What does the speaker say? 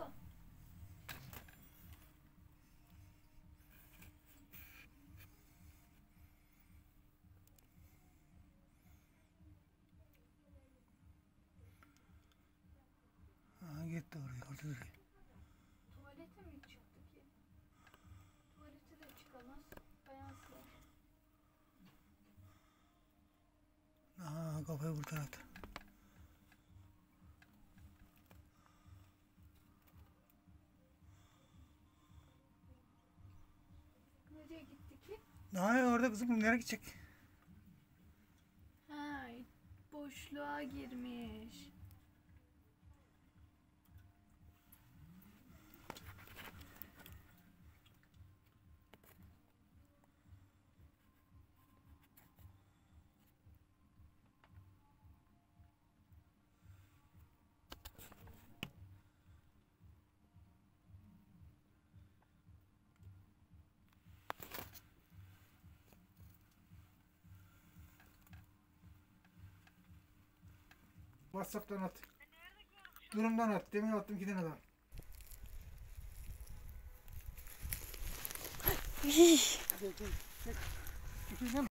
gidiyor. Ha, gitti oraya. Orada duruyor. Tuvalete mi çıktı ki? Tuvalete de çıkamaz. Fayanslar. Aha kafayı bu tarafta. Nereye gitti ki? Hayır orada kızım nereye gidecek? Ha, boşluğa girmiş. Whatsapp'tan at. Durumdan at. Demin attım iki tane daha. Çekil, çek. Çekil lan.